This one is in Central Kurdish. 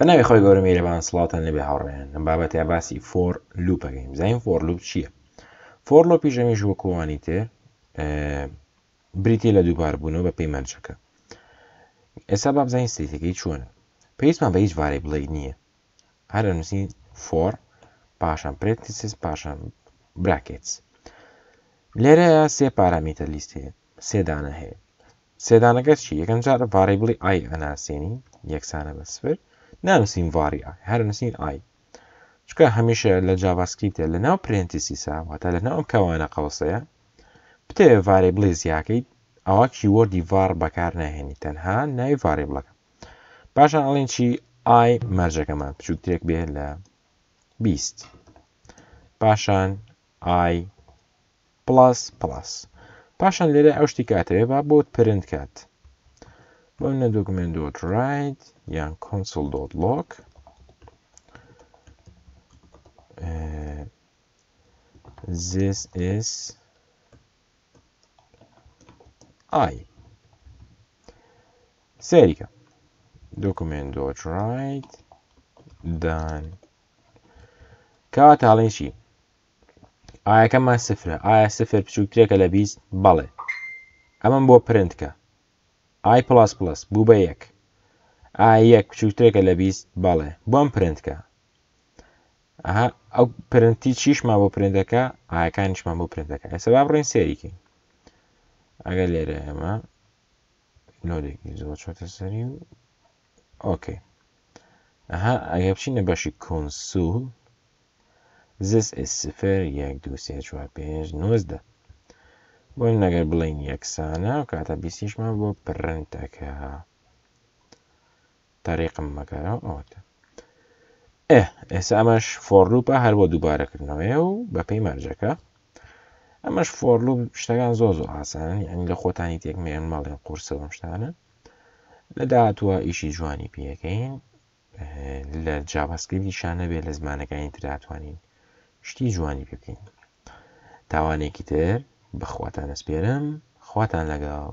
بە ناوی خۆی گەورە میرەبان سڵاوتان لەبێ هاوڕێن لەم بابەتیان باسی فۆر لوپەکەین بزانین فۆر لوپ چییە فۆر لۆ پیژەمیش وەکوانی تر بریتی لە دووباربوونەوە بە پێی مەرجەکە ئێستا با بزانین سیتەکەی چۆنە پێویستمان بە هیچ وارەی بڵێ نییە هەر ئەنووسین فۆر پاشان پرتیسس پاشان براکێتس لێرەیە سێ پارامیتە لیستی سێ دانە هەیە سێ دانەکە چی یەکەم جار ڤاریبڵی ئای ئەناسێنین یەکسانە بە سفر نانووسین ڤاری ئای هەر نووسین ئای چکە هەمیشە لە جاڤاسکریپتە لە ناو پرێنتیسیسا واتە لە ناو ئەم کەوانە قەوسەیە بتەوێ ڤاریبڵی زیاکەیت ئەوە کیوەردی ڤار بەکار ناهێنی تەنها ناوی ڤاریبڵەکە پاشان ئەڵین چی ئای مەرجەکەمان بچووکترێک بێ لە بیست پاشان ئای پڵاس پڵاس پاشان لێرە ئەو شتی کاتەوێ با بۆت پرنت کات بۆ نە دۆکمنت دۆت ڕایت یان کۆنسل دۆت لۆک this is I سەیریکە دۆکمنت دۆت ڕایت دان کات هاڵێن چی ئایەکەمان سفرە ئایا سفر بچووکترێکە لە بیست بەڵێ ئەمەم بۆ پرنت کە ئای پڵاس پڵەس بوو بە یەک ئایا یەک بچووکترێکە لە بیست بەڵێ بۆم پرنت کە ئەها ئەو پرنتی چیشمان بۆ پرنت دەکە ئاەکانیشمان بۆ پرنت دەکە ئێستا با بڕین سێریکەین ئەگەر لێرە ئێمە نۆدێکی زۆر چۆتە سەری و ئۆکەی ئەها ئەگە بچینە بەشی کۆنسول This is سفر، یەک، دوو، سێ، چوار، پێنج، نۆزدە. بۆن ئەگەر بڵێین یەکسانە ئەو کاتە بیستیشمان بۆ پرنتەکە تەریقم مەکەرەوە ئەوەتە ئێ ئێستا ئەمەش فۆرلوپە هەر بۆ دووبارەکردنەوەی و بەپی مەرجەکە ئەمەش فۆرلو شتەکان زۆ زۆ ئاسان یعنی لە خۆتانی تێک مێن ماڵێن قورسەوەم شتانە لە داهاتوە ئیشی جوانی پێەکەین لە جاڤاسکریپتی شا نەبێت لە زمانەکانی تر هاتوانین شتی جوانی پێ بکەین تاوانێکی تر بەخواتان ئەسپێرم خواتان لەگەڵ